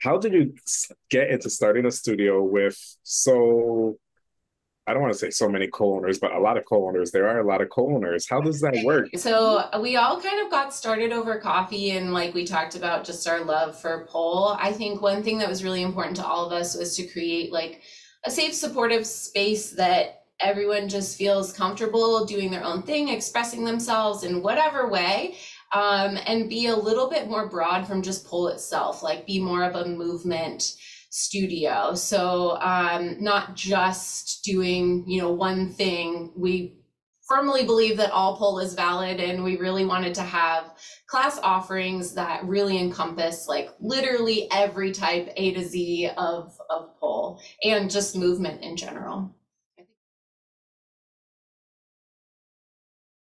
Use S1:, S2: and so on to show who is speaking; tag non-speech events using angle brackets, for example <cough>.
S1: how did you get into starting a studio with so I don't want to say so many co-owners, but a lot of co-owners. There are a lot of co-owners. How does that work? <laughs>
S2: So we all kind of got started over coffee and like we talked about just our love for pole. I think one thing that was really important to all of us was to create like a safe, supportive space that everyone just feels comfortable doing their own thing, expressing themselves in whatever way. Um, and be a little bit more broad from just pole itself, like be more of a movement studio. So um, not just doing, you know, one thing. We firmly believe that all pole is valid and we really wanted to have class offerings that really encompass like literally every type A to Z of, of pole and just movement in general.